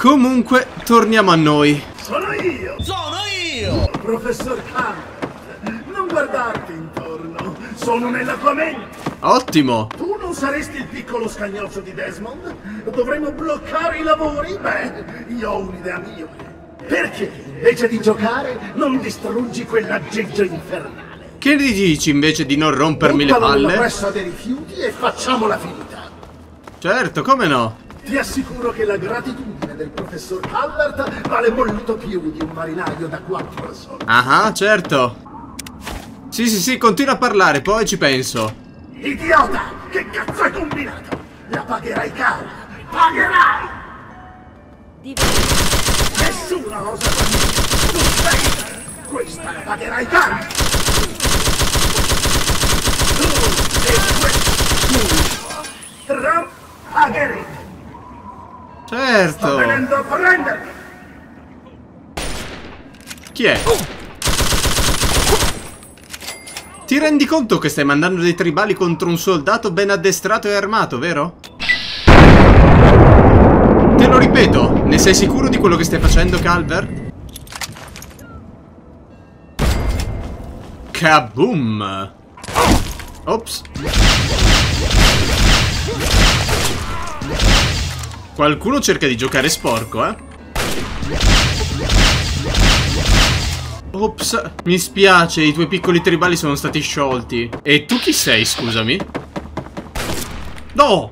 Comunque, torniamo a noi. Sono io, Sono io! professor Campbell. Non guardarti intorno, sono nella tua mente. Ottimo. Tu non saresti il piccolo scagnozzo di Desmond? Dovremmo bloccare i lavori? Beh, io ho un'idea migliore. Perché invece di giocare non distruggi quell'aggeggio infernale? Che ne dici invece di non rompermi le Buttalo nella palle? pressa dei rifiuti e facciamola finita. Certo, come no? Ti assicuro che la gratitudine del professor Calvert vale molto più di un marinaio da quattro al sole. Ah, certo. Sì, sì, sì, continua a parlare, poi ci penso. Idiota! Che cazzo hai combinato? La pagherai cara! Pagherai! Nessuno osa Tu sei! Questa la pagherai cara! Tu e questo Tra pagherete! Sto Certo. venendo a prendermi! Chi è? Ti rendi conto che stai mandando dei tribali contro un soldato ben addestrato e armato, vero? Te lo ripeto, ne sei sicuro di quello che stai facendo, Calver? Kaboom! Ops. Qualcuno cerca di giocare sporco, eh? Ops, mi spiace, i tuoi piccoli tribali sono stati sciolti. E tu chi sei, scusami? No!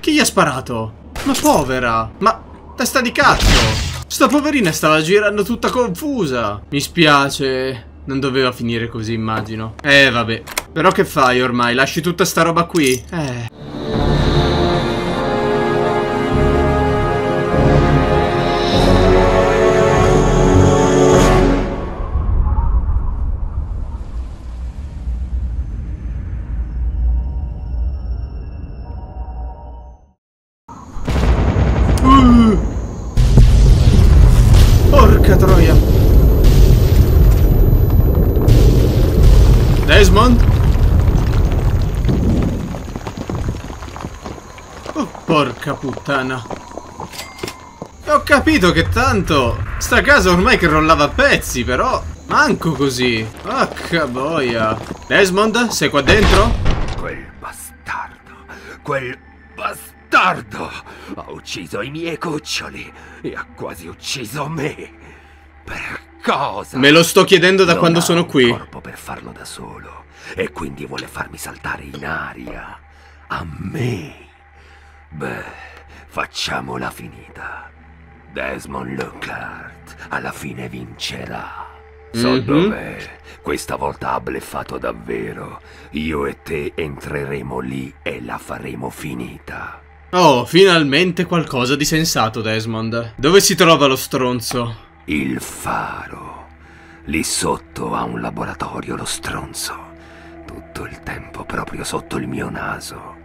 Chi gli ha sparato? Ma povera! Ma testa di cazzo! Sta poverina stava girando tutta confusa. Mi spiace. Non doveva finire così, immagino. Eh, vabbè. Però che fai ormai? Lasci tutta sta roba qui? Eh. Desmond? Oh, porca puttana. Ho capito che tanto sta casa ormai che rollava a pezzi, però manco così. Porca boia. Desmond, sei qua dentro? Quel bastardo, quel bastardo ha ucciso i miei cuccioli e ha quasi ucciso me. Per cosa? Me lo sto chiedendo da Non quando sono qui. corpo per farlo da solo e quindi vuole farmi saltare in aria. A me. Beh, facciamola finita. Desmond Lockhart alla fine vincerà. So Mhm. dov'è. Questa volta ha bleffato davvero. Io e te entreremo lì e la faremo finita. Oh, finalmente qualcosa di sensato, Desmond. Dove si trova lo stronzo? Il faro. Lì sotto ha un laboratorio lo stronzo. Tutto il tempo proprio sotto il mio naso.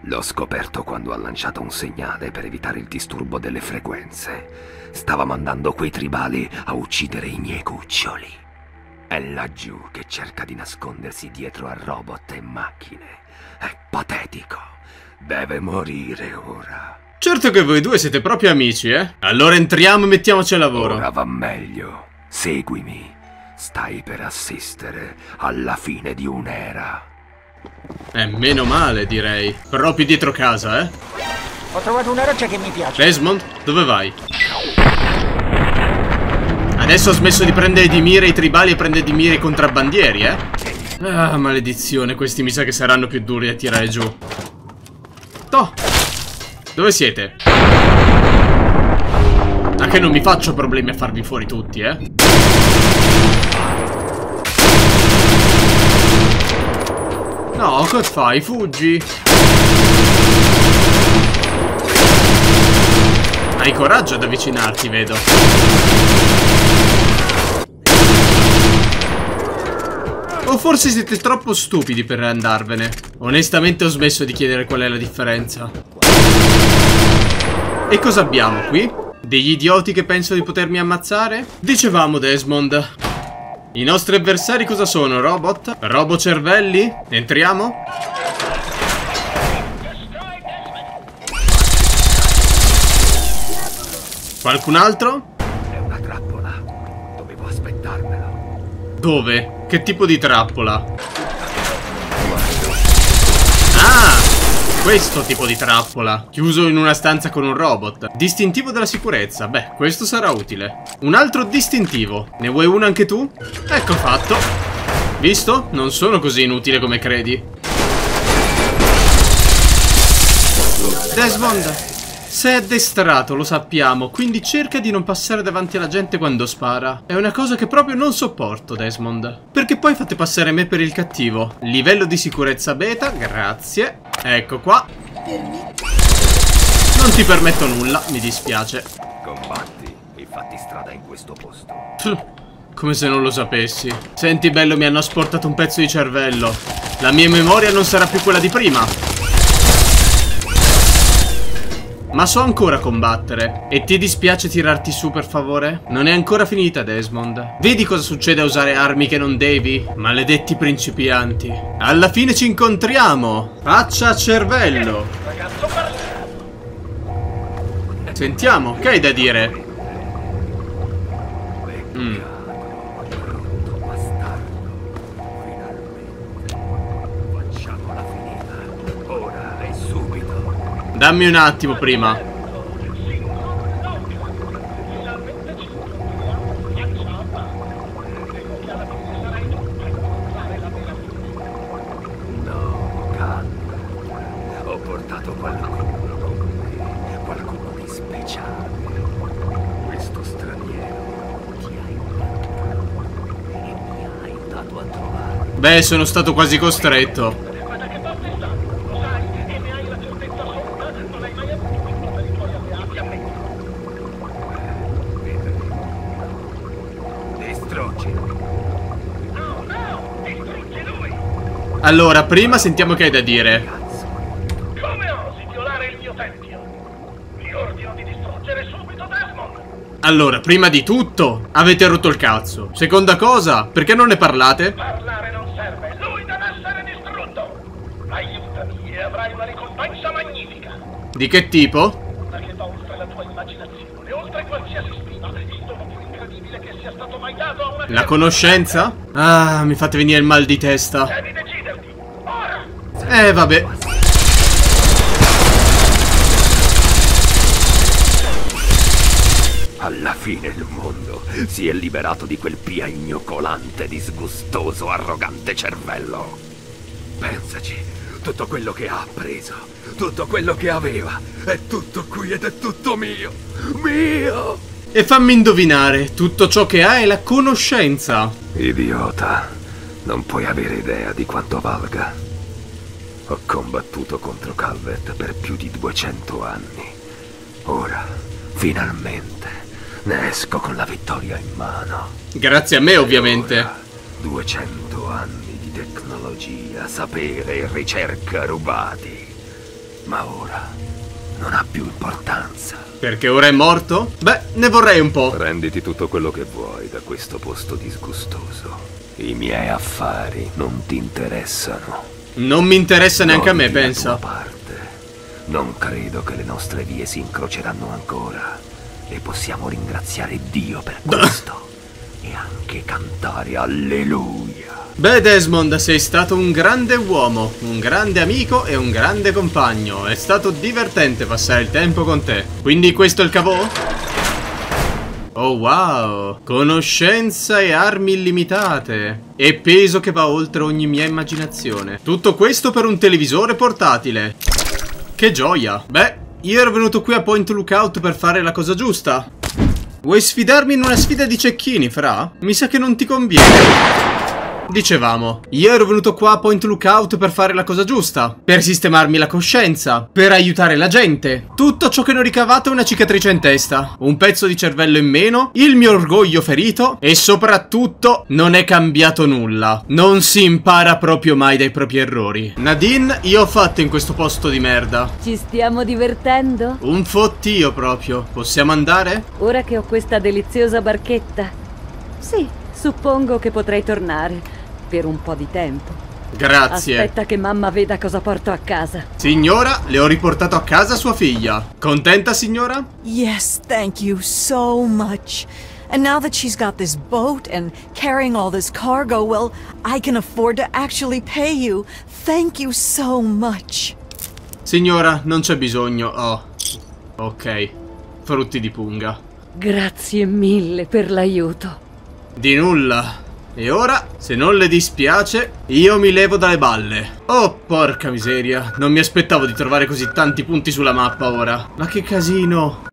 L'ho scoperto quando ha lanciato un segnale per evitare il disturbo delle frequenze. Stava mandando quei tribali a uccidere i miei cuccioli. È laggiù che cerca di nascondersi dietro a robot e macchine. È patetico. Deve morire ora. Certo che voi due siete proprio amici, eh? Allora entriamo e mettiamoci a lavoro. Ora va meglio. Seguimi. Stai per assistere alla fine di un'era. Eh, meno male, direi. Proprio dietro casa, eh? Ho trovato una roccia che mi piace. Desmond, dove vai? Adesso ho smesso di prendere di mira i tribali e prendere di mira i contrabbandieri, eh? Ah, maledizione, questi mi sa che saranno più duri da tirare giù. Toh! Dove siete? Ah, che non mi faccio problemi a farvi fuori tutti, eh? No, che fai? Fuggi! Hai coraggio ad avvicinarti, vedo. O forse siete troppo stupidi per andarvene. Onestamente ho smesso di chiedere qual è la differenza. E cosa abbiamo qui? Degli idioti che pensano di potermi ammazzare? Dicevamo Desmond. I nostri avversari cosa sono? Robot? Robo cervelli? Entriamo? Qualcun altro? È una trappola. Dovevo aspettarmelo. Dove? Che tipo di trappola? Questo tipo di trappola. Chiuso in una stanza con un robot. Distintivo della sicurezza. Beh, questo sarà utile. Un altro distintivo. Ne vuoi uno anche tu? Ecco fatto. Visto? Non sono così inutile come credi. Desmond, sei addestrato, lo sappiamo, quindi cerca di non passare davanti alla gente quando spara. È una cosa che proprio non sopporto, Desmond. Perché poi fate passare me per il cattivo. Livello di sicurezza beta, grazie. Ecco qua. Non ti permetto nulla, mi dispiace. Combatti e fatti strada in questo posto. Pff, Come se non lo sapessi. Senti, bello, mi hanno asportato un pezzo di cervello. La mia memoria non sarà più quella di prima. Ma so ancora combattere. E ti dispiace tirarti su, per favore? Non è ancora finita, Desmond. Vedi cosa succede a usare armi che non devi? Maledetti principianti. Alla fine ci incontriamo. Faccia a cervello. Sentiamo, che hai da dire? Mm. Dammi un attimo prima. No, calma. Ho portato qualcuno con me. Qualcuno di speciale. Questo straniero ti ha incontrato e mi ha aiutato a trovare. Beh, sono stato quasi costretto. Allora, prima sentiamo che hai da dire. Come osi violare il mio tempio? Vi ordino di distruggere subito Desmond! Allora, prima di tutto, avete rotto il cazzo. Seconda cosa, perché non ne parlate? Parlare non serve, lui deve essere distrutto! Aiutami e avrai una ricompensa magnifica! Di che tipo? Che va oltre la tua immaginazione, oltre qualsiasi stima, il dono più incredibile che sia stato mai dato a una La conoscenza? Ah, mi fate venire il mal di testa. Devi! Eh, vabbè. Alla fine il mondo si è liberato di quel pia ignocolante, disgustoso, arrogante cervello. Pensaci, tutto quello che ha preso, tutto quello che aveva, è tutto qui ed è tutto mio. Mio! E fammi indovinare, tutto ciò che ha è la conoscenza. Idiota, non puoi avere idea di quanto valga. Ho combattuto contro Calvet per più di 200 anni. Ora, finalmente, ne esco con la vittoria in mano. Grazie a me, ovviamente. Ora, 200 anni di tecnologia, sapere e ricerca rubati. Ma ora non ha più importanza. Perché ora è morto? Beh, ne vorrei un po'. Prenditi tutto quello che vuoi da questo posto disgustoso. I miei affari non ti interessano. Non mi interessa neanche a me, pensa. Non credo che le nostre vie si incroceranno ancora. E possiamo ringraziare Dio per questo. e anche cantare alleluia. Beh, Desmond, sei stato un grande uomo, un grande amico e un grande compagno. È stato divertente passare il tempo con te. Quindi questo è il cavò? Oh wow, conoscenza e armi illimitate. E peso che va oltre ogni mia immaginazione. Tutto questo per un televisore portatile. Che gioia. Beh, io ero venuto qui a Point Lookout per fare la cosa giusta. Vuoi sfidarmi in una sfida di cecchini, fra? Mi sa che non ti conviene. Dicevamo, io ero venuto qua a Point Lookout per fare la cosa giusta, per sistemarmi la coscienza, per aiutare la gente. Tutto ciò che ne ho ricavato è una cicatrice in testa, un pezzo di cervello in meno, il mio orgoglio ferito e soprattutto non è cambiato nulla. Non si impara proprio mai dai propri errori. Nadine, io ho fatto in questo posto di merda. Ci stiamo divertendo? Un fottio proprio. Possiamo andare? Ora che ho questa deliziosa barchetta? Sì, suppongo che potrei tornare per un po' di tempo. Grazie. Aspetta che mamma veda cosa porto a casa. Signora, le ho riportato a casa sua figlia. Contenta, signora? Yes, thank you so much. And now that she's got this boat and carrying all this cargo, well, I can afford to actually pay you. Thank you so much. Signora, non c'è bisogno. Oh. Ok. Frutti di punga. Grazie mille per l'aiuto. Di nulla. E ora, se non le dispiace, io mi levo dalle balle. Oh, porca miseria. Non mi aspettavo di trovare così tanti punti sulla mappa ora. Ma che casino.